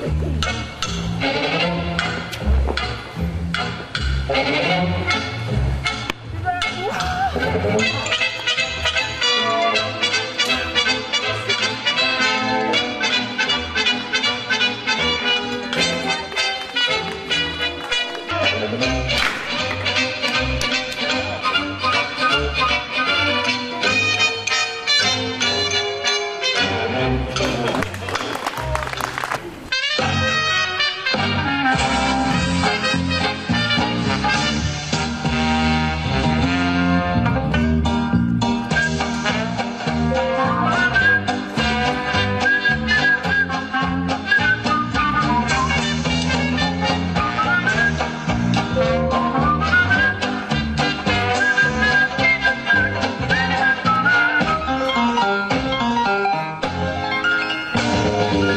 Thank you.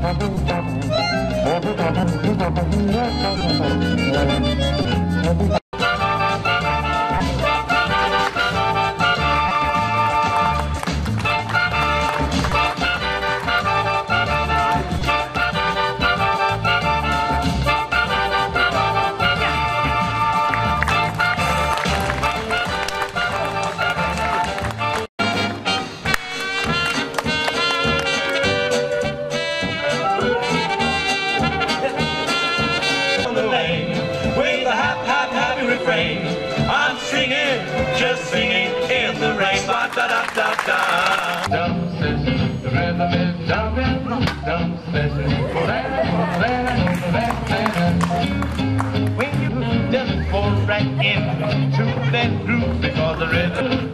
Thank you. When you just fall right into that groove because the rhythm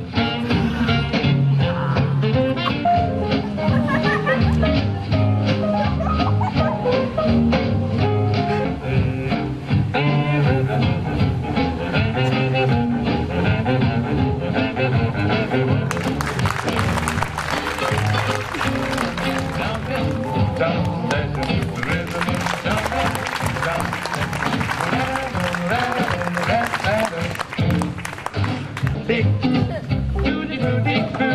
big, tutti frutti,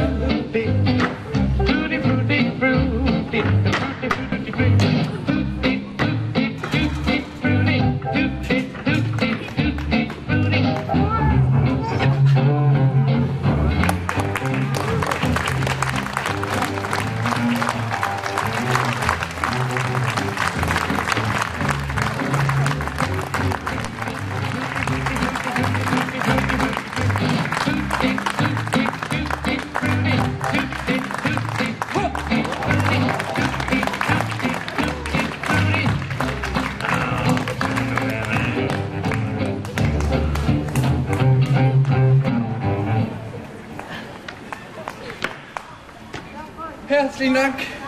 Herzlichen Dank.